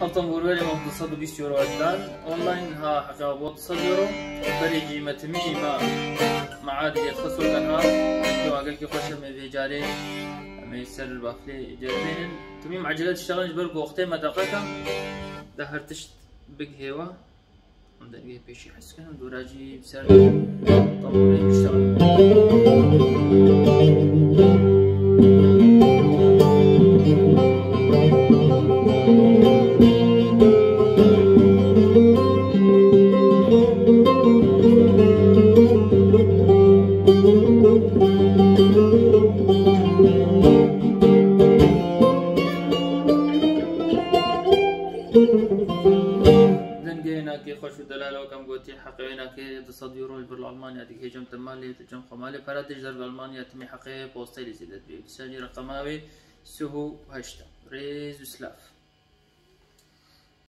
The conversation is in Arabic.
هەڵتم وەروەری مە 120 یورۆ ئەدان ئۆنلاین ها حقا بۆ 100 یورۆ بەرێکی مەتمی ما معادی خصو كانها واقعك خوش من بيجاري ما يسر البافلي جربين تميم عجلات اشتغل جبرك وقتين ما دقيقة ده هرتشت بق هوا عندنا بيشي حس كان دوراجي بسر طبعا بيشتغل دنگێناکێ خۆش و دەلالەوەکەم گوتی حقێناکێ دەسەد یورۆ بر ئەلمانیا دیگە هێجم تەمالی تجم خۆمالی پاراتش دەر ئەلمانیا تمی حقەیە پۆستەری زیدەت بێ سەری ڕقەماوێ سه و هەشتا ڕێز و سلاف.